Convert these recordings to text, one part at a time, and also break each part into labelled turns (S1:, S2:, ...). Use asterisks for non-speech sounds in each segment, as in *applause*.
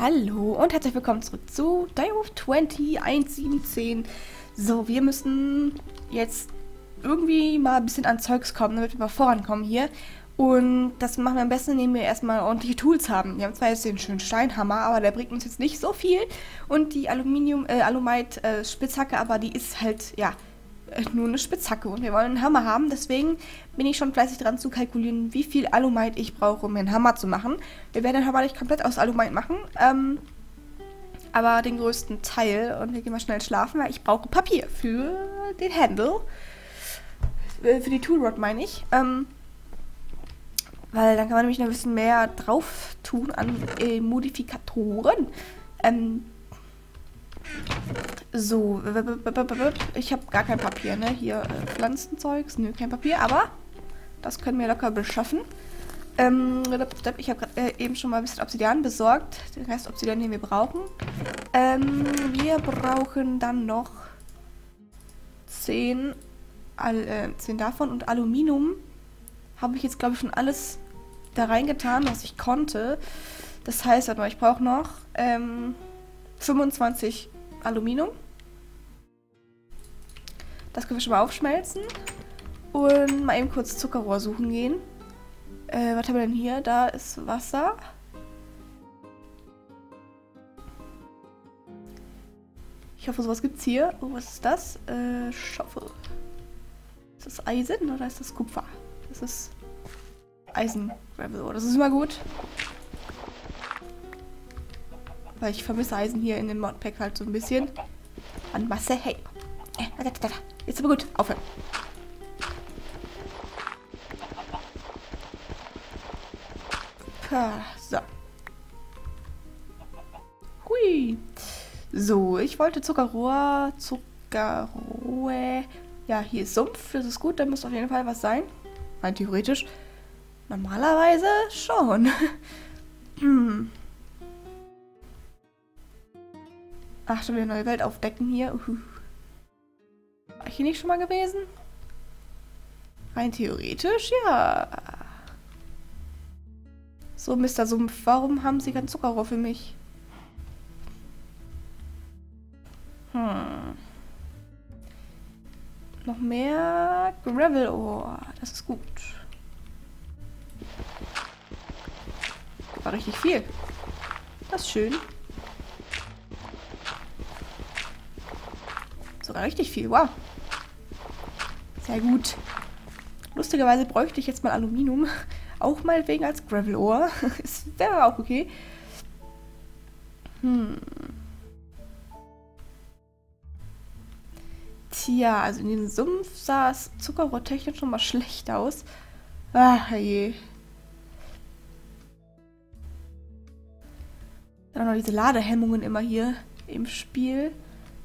S1: Hallo und herzlich willkommen zurück zu Direwolf 20 1710. So, wir müssen jetzt irgendwie mal ein bisschen an Zeugs kommen, damit wir mal vorankommen hier. Und das machen wir am besten, indem wir erstmal ordentliche Tools haben. Wir haben zwar jetzt den schönen Steinhammer, aber der bringt uns jetzt nicht so viel. Und die Aluminium, äh, Alumite äh, Spitzhacke, aber die ist halt, ja, nur eine Spitzhacke und wir wollen einen Hammer haben. Deswegen bin ich schon fleißig dran zu kalkulieren, wie viel Alumite ich brauche, um einen Hammer zu machen. Wir werden den Hammer nicht komplett aus Alumite machen, ähm, aber den größten Teil. Und wir gehen mal schnell schlafen, weil ich brauche Papier für den Handle. Äh, für die Toolrod meine ich. Ähm, weil dann kann man nämlich noch ein bisschen mehr drauf tun an äh, Modifikatoren. Ähm, so, ich habe gar kein Papier, ne? Hier äh, Pflanzenzeugs, nö, kein Papier, aber das können wir locker beschaffen. Ähm, ich habe äh, eben schon mal ein bisschen Obsidian besorgt, den Rest Obsidian, den wir brauchen. Ähm, wir brauchen dann noch 10, äh, 10 davon und Aluminium habe ich jetzt, glaube ich, schon alles da reingetan, was ich konnte. Das heißt, warte mal, ich brauche noch ähm, 25 Aluminium. Das können wir schon mal aufschmelzen. Und mal eben kurz Zuckerrohr suchen gehen. Äh, was haben wir denn hier? Da ist Wasser. Ich hoffe, sowas gibt's hier. Oh, was ist das? Äh, Schaufel. Ist das Eisen oder ist das Kupfer? Das ist Eisen. Oh, das ist immer gut. Weil ich vermisse Eisen hier in dem Modpack halt so ein bisschen. An Masse. Hey. Äh, Jetzt aber gut. Aufhören. So. Hui. So, ich wollte Zuckerrohr. Zuckerrohr. Ja, hier ist Sumpf. Das ist gut. Da muss auf jeden Fall was sein. Rein theoretisch. Normalerweise schon. *laughs* Ach, schon wieder eine neue Welt aufdecken hier. War ich hier nicht schon mal gewesen? Rein theoretisch, ja. So, Mr. Sumpf, warum haben Sie kein Zuckerrohr für mich? Hm. Noch mehr Gravel-Ohr. Das ist gut. War richtig viel. Das ist schön. Sogar richtig viel. Wow. Sehr gut. Lustigerweise bräuchte ich jetzt mal Aluminium. *laughs* Auch mal wegen als Gravel-Ohr. *laughs* Das wäre auch okay. Hm. Tja, also in dem Sumpf sah es zuckerrohrtechnisch schon mal schlecht aus. Ach je. Dann auch noch diese Ladehemmungen immer hier im Spiel.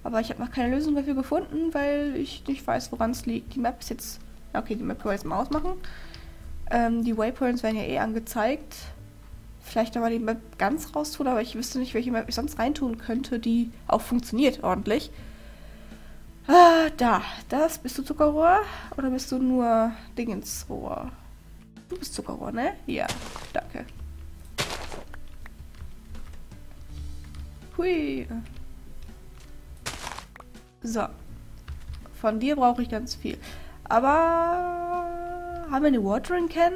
S1: Aber ich habe noch keine Lösung dafür gefunden, weil ich nicht weiß, woran es liegt. Die Map ist jetzt... Okay, die Map können wir jetzt mal ausmachen. Ähm, die Waypoints werden ja eh angezeigt. Vielleicht aber die Map ganz raustun, aber ich wüsste nicht, welche Map ich sonst reintun könnte, die auch funktioniert ordentlich. Ah, da. Das. Bist du Zuckerrohr? Oder bist du nur Dingensrohr? Du bist Zuckerrohr, ne? Ja, danke. Hui. So. Von dir brauche ich ganz viel. Aber haben wir eine Watering Can?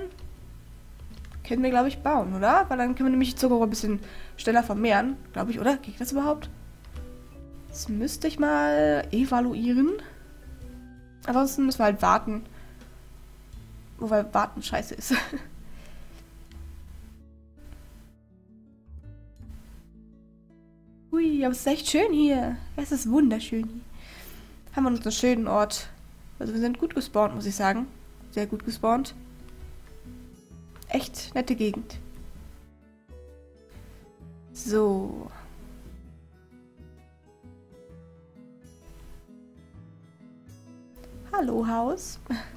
S1: Können wir, glaube ich, bauen, oder? Weil dann können wir nämlich die Zuckerrohr ein bisschen schneller vermehren. Glaube ich, oder? Geht das überhaupt? Das müsste ich mal evaluieren. Ansonsten müssen wir halt warten. Wobei warten scheiße ist. *laughs* Hui, aber es ist echt schön hier. Es ist wunderschön hier haben wir uns einen schönen Ort. Also wir sind gut gespawnt, muss ich sagen. Sehr gut gespawnt. Echt nette Gegend. So. Hallo Haus. *laughs*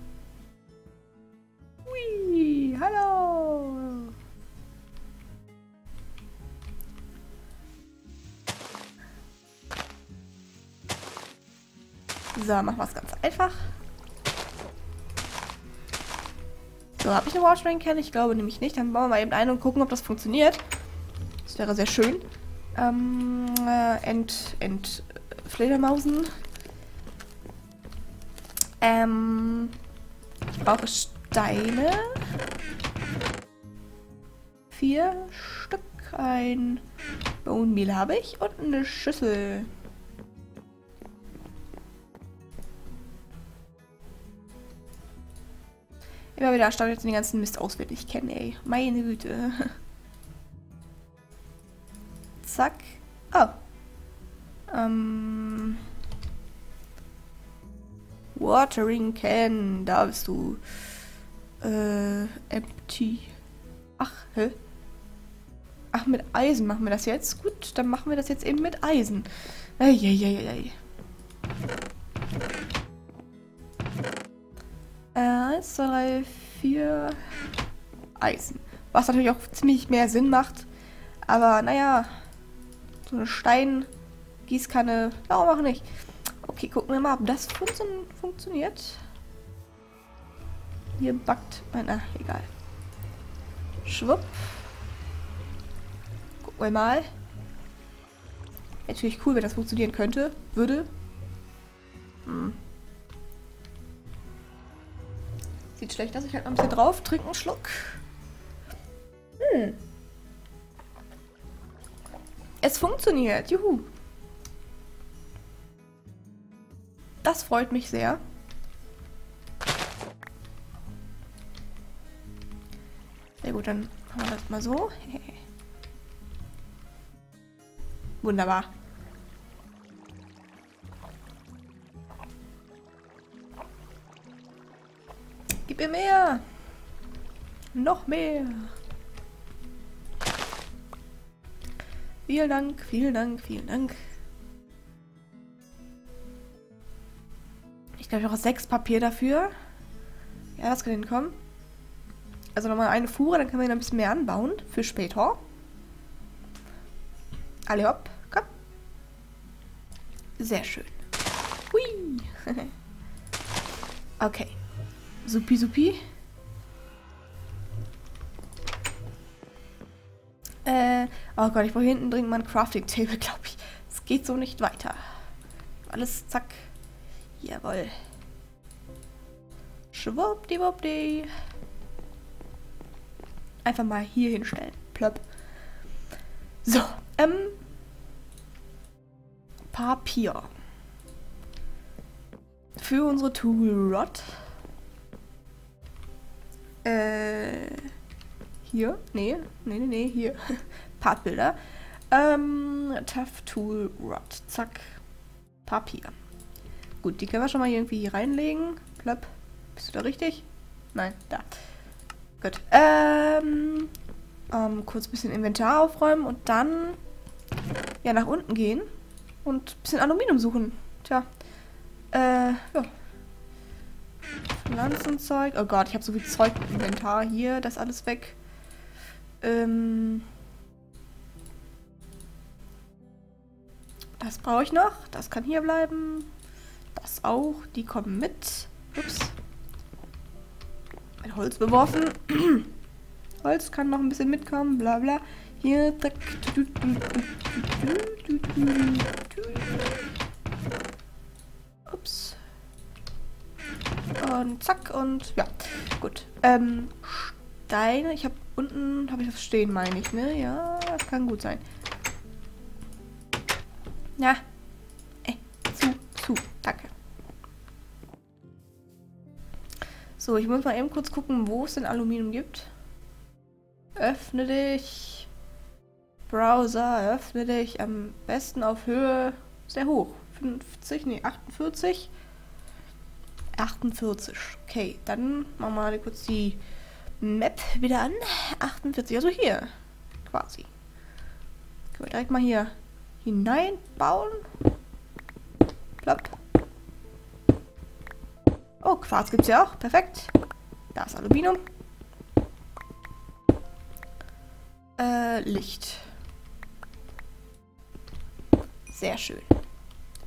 S1: So, machen wir es ganz einfach. So, habe ich eine Watchman Can? Ich glaube nämlich nicht. Dann bauen wir mal eben eine und gucken, ob das funktioniert. Das wäre sehr schön. Ähm, äh, Ent, Ent, Fledermausen. Ähm, ich brauche Steine. Vier Stück. Ein Bone Meal habe ich und eine Schüssel. Immer wieder erstaunt, jetzt den ganzen Mist auswendig kennen, ey. Meine Güte. *laughs* Zack. Oh. Ähm. Watering Can. Da bist du. Äh, empty. Ach, hä? Ach, mit Eisen machen wir das jetzt? Gut, dann machen wir das jetzt eben mit Eisen. Eieieiei. Äh, eins, zwei, drei, vier Eisen. Was natürlich auch ziemlich mehr Sinn macht. Aber naja, so eine Steingießkanne, warum auch nicht? Okay, gucken wir mal, ob das funktio funktioniert. Hier backt, na, egal. Schwupp. Gucken wir mal. Natürlich cool, wenn das funktionieren könnte, würde. Hm. Sieht schlecht aus. Ich halte noch ein bisschen drauf. Trink einen Schluck. Hm. Es funktioniert. Juhu. Das freut mich sehr. Sehr gut, dann machen wir das mal so. *laughs* Wunderbar. Noch mehr. Vielen Dank, vielen Dank, vielen Dank. Ich glaube, ich brauche sechs Papier dafür. Ja, das kann hinkommen. Also nochmal eine Fuhre, dann können wir ein bisschen mehr anbauen für später. Alle hopp, komm. Sehr schön. Hui. *laughs* okay. Supi, supi. Äh, oh Gott, ich brauche hinten dringend mal ein Crafting Table, *laughs* glaube ich. Es geht so nicht weiter. Alles zack. Jawoll. Schwuppdiwuppdi. Einfach mal hier hinstellen. Plopp. So, ähm. Papier. Für unsere Tool Rod. Äh, hier? Nee, nee, nee, nee, hier. *laughs* Partbilder. Ähm, Tough Tool Rod. Zack. Papier. Gut, die können wir schon mal irgendwie reinlegen. Plopp. Bist du da richtig? Nein, da. Gut. Ähm, ähm, kurz ein bisschen Inventar aufräumen und dann ja nach unten gehen und ein bisschen Aluminium suchen. Tja. Äh, ja. Pflanzenzeug. Oh Gott, ich habe so viel Zeug im Inventar. Hier, das alles weg. Ähm. Das brauche ich noch. Das kann hier bleiben. Das auch. Die kommen mit. Ups. Mit Holz beworfen. *clears throat* Holz kann noch ein bisschen mitkommen. Bla bla. Hier. Ups. Und zack und ja, gut. Ähm, Steine, ich habe unten, habe ich was stehen, meine ich, ne? Ja, das kann gut sein. Ja. Ey, zu, zu, danke. So, ich muss mal eben kurz gucken, wo es denn Aluminium gibt. Öffne dich. Browser, öffne dich. Am besten auf Höhe sehr hoch. 50, nee, 48. 48. Okay, dann machen wir mal kurz die Map wieder an. 48, also hier. Quasi. Können wir direkt mal hier hineinbauen. Plopp. Oh, Quarz gibt es ja auch. Perfekt. Da ist Aluminium. Äh, Licht. Sehr schön.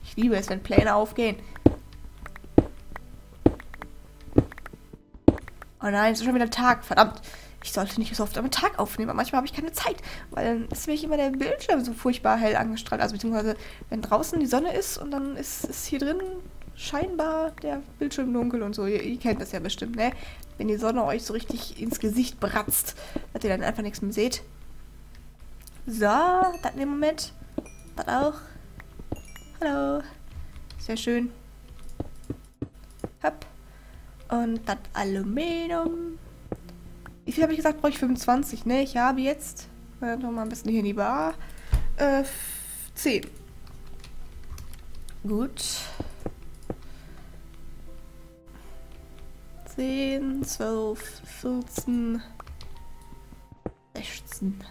S1: Ich liebe es, wenn Pläne aufgehen. Oh nein, es ist schon wieder Tag. Verdammt. ich sollte nicht so oft am Tag aufnehmen, aber manchmal habe ich keine Zeit, weil dann ist nämlich immer der Bildschirm so furchtbar hell angestrahlt. Also beziehungsweise, wenn draußen die Sonne ist und dann ist, ist hier drin scheinbar der Bildschirm dunkel und so. Ihr, ihr, kennt das ja bestimmt, ne? Wenn die Sonne euch so richtig ins Gesicht bratzt, dass ihr dann einfach nichts mehr seht. So, das in dem Moment. Das auch. Hallo. Sehr schön. Und das Aluminium. Wie viel habe ich gesagt? Brauche ich 25, ne? Ich habe jetzt, äh, mal ein bisschen hier in die Bar, äh, 10. Gut. 10, 12, 14, 16.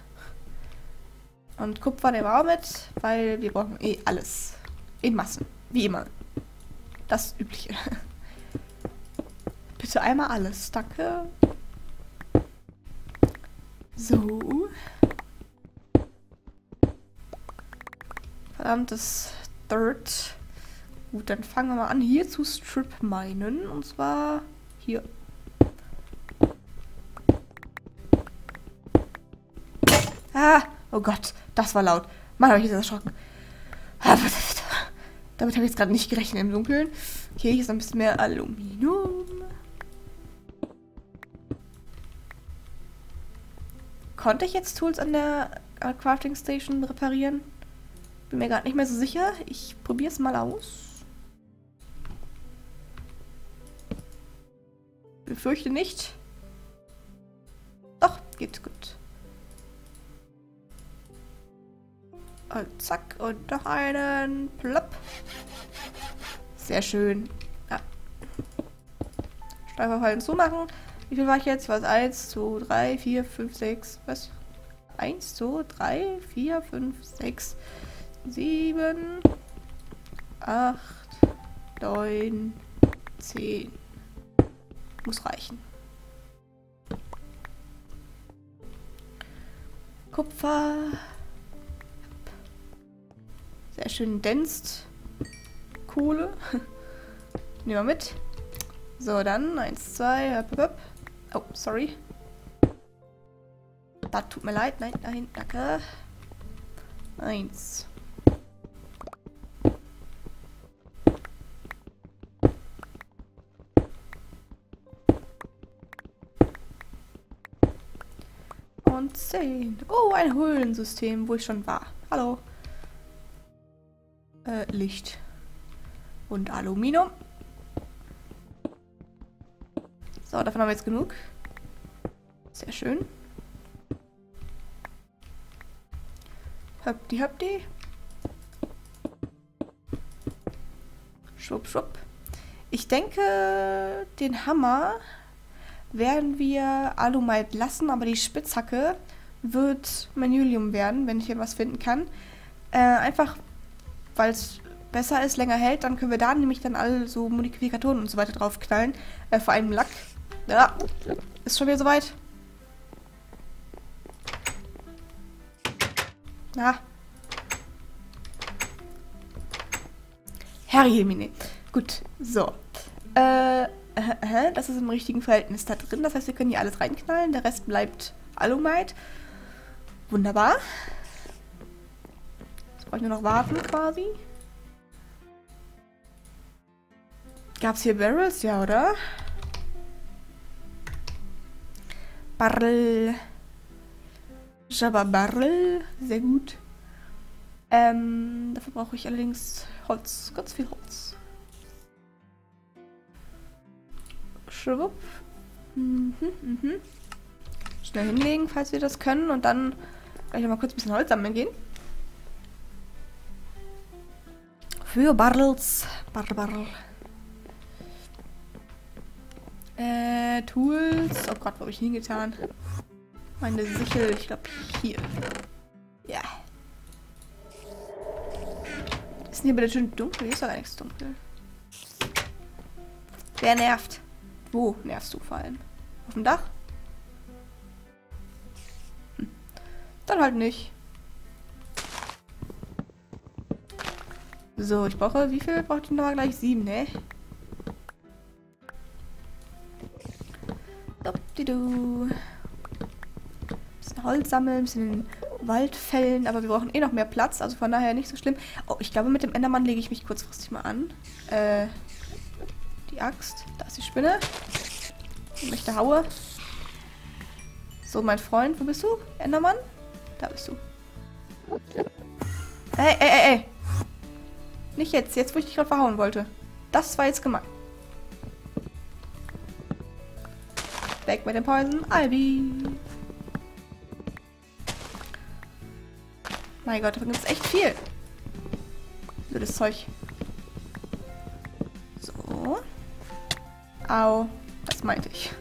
S1: Und Kupfer nehmen wir auch mit, weil wir brauchen eh alles. In Massen. Wie immer. Das Übliche. *laughs* Bitte einmal alles. Danke. So. Verdammtes Dirt. Gut, dann fangen wir mal an, hier zu Strip minen. Und zwar hier. Ah, oh Gott, das war laut. Mann, habe ich jetzt erschrocken. Damit habe ich jetzt gerade nicht gerechnet im Dunkeln. Okay, hier ist ein bisschen mehr Aluminium. Konnte ich jetzt Tools an der äh, Crafting Station reparieren? Bin mir gerade nicht mehr so sicher. Ich probiere es mal aus. Befürchte nicht. Doch, geht gut. Und zack, und noch einen. Plopp. Sehr schön. Ja. Steuerverfallen zumachen. Wie viel war ich jetzt? Was? 1, 2, 3, 4, 5, 6. Was? 1, 2, 3, 4, 5, 6, 7, 8, 9, 10. Muss reichen. Kupfer. Sehr schön dänzt. Kohle. *laughs* Nehmen wir mit. So, dann 1, 2, hopp, hopp. Oh, sorry. Das tut mir leid. Nein, nein, danke. Eins. Und zehn. Oh, ein Höhlensystem, wo ich schon war. Hallo. Äh, Licht. Und Aluminium. So, davon haben wir jetzt genug. Sehr schön. Höpti, höpti. Schwupp, schwupp. Ich denke, den Hammer werden wir Alumite lassen, aber die Spitzhacke wird Manulium werden, wenn ich hier was finden kann. Äh, einfach, weil es besser ist, länger hält, dann können wir da nämlich dann alle so Modifikatoren und so weiter drauf knallen. Äh, vor allem Lack. Ja, ist schon wieder soweit. Na. Herr Jemine. Gut, so. Äh, äh, das ist im richtigen Verhältnis da drin. Das heißt, wir können hier alles reinknallen. Der Rest bleibt Alumite. Wunderbar. Jetzt brauche ich nur noch warten quasi. Gab es hier Barrels? Ja, oder? Barrel. Jabba Barrel. Sehr gut. Ähm, dafür brauche ich allerdings Holz. Ganz viel Holz. Schwupp. Mhm, mhm. Schnell hinlegen, falls wir das können. Und dann gleich nochmal kurz ein bisschen Holz sammeln gehen. Für Barrels. Barrel, Barrel. Äh, Tools. Oh Gott, wo habe ich hingetan? Meine Sichel, ich glaube hier. Ja. Ist denn hier bitte schön dunkel? Hier ist doch gar nichts dunkel. Wer nervt? Wo nervst du vor allem? Auf dem Dach? Hm. Dann halt nicht. So, ich brauche, wie viel braucht ich nochmal gleich? Sieben, ne? Dopdidu. Holz sammeln, ein bisschen Wald fällen, aber wir brauchen eh noch mehr Platz, also von daher nicht so schlimm. Oh, ich glaube, mit dem Endermann lege ich mich kurzfristig mal an. Äh, die Axt. Da ist die Spinne. Ich möchte haue. So, mein Freund, wo bist du? Endermann? Da bist du. Ey, ey, ey, ey. Nicht jetzt, jetzt, wo ich dich gerade verhauen wollte. Das war jetzt gemein. Weg mit dem Poison, Albi. Mein Gott, davon gibt es echt viel. Das Zeug. So. Au. Das meinte ich.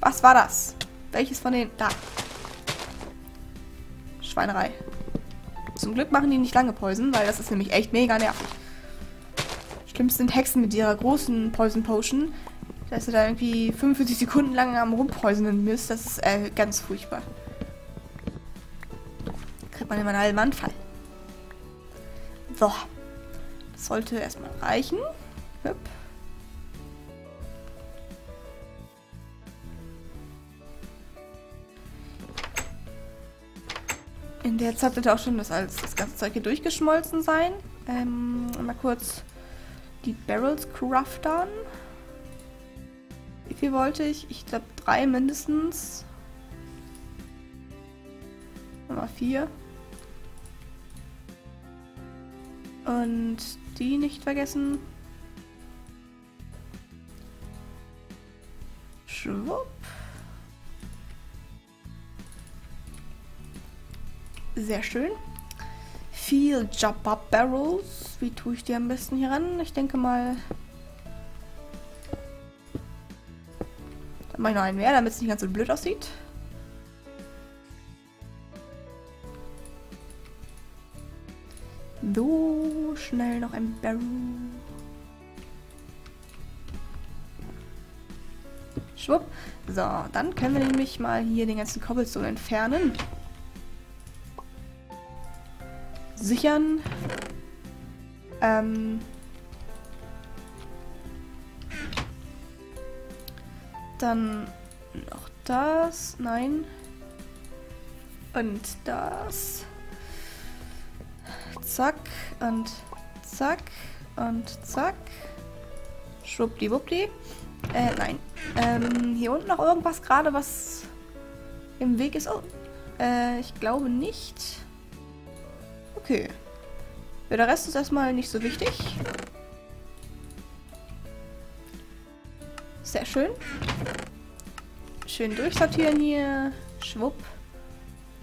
S1: Was war das? Welches von den... Da. Schweinerei. Zum Glück machen die nicht lange Poison, weil das ist nämlich echt mega nervig. Schlimmst sind Hexen mit ihrer großen Poison Potion. Dass du da irgendwie 45 Sekunden lang am rumpoisonen müsst. Das ist äh, ganz furchtbar. Kriegt man immer einen halben Anfall. So. Das sollte erstmal reichen. Hüpp. In der Zeit wird auch schon das, alles, das ganze Zeug hier durchgeschmolzen sein. Ähm, mal kurz die Barrels craftern. Viel wollte ich? Ich glaube drei mindestens. Nummer vier. Und die nicht vergessen. Schwupp. Sehr schön. Viel Jump-Up Barrels. Wie tue ich die am besten hier ran? Ich denke mal... Dann mache ich noch einen mehr, damit es nicht ganz so blöd aussieht. So, schnell noch ein Barrel. Schwupp. So, dann können wir nämlich mal hier den ganzen Cobblestone entfernen. Sichern. Ähm. Dann noch das. Nein. Und das. Zack und zack und zack. Schwuppdiwuppdi. Äh, nein. Ähm, hier unten noch irgendwas gerade, was im Weg ist. Oh, äh, ich glaube nicht. Okay. Ja, der Rest ist erstmal nicht so wichtig. Sehr schön. Schön durchsortieren hier. Schwupp.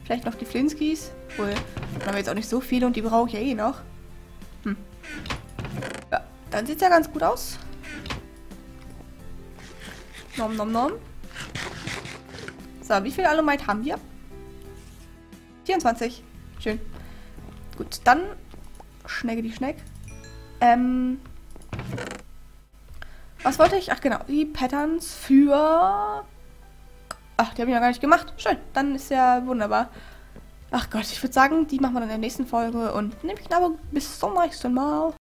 S1: Vielleicht noch die Flinskis. Obwohl, haben wir jetzt auch nicht so viele und die brauche ich ja eh noch. Hm. Ja, dann sieht es ja ganz gut aus. Nom nom nom. So, wie viel Alumite haben wir? 24. Schön. Gut, dann Schnecke die Schneck. Ähm. Was wollte ich? Ach genau, die Patterns für... Ach, die habe ich noch gar nicht gemacht. Schön, dann ist ja wunderbar. Ach Gott, ich würde sagen, die machen wir dann in der nächsten Folge und nehme ich aber bis zum nächsten Mal.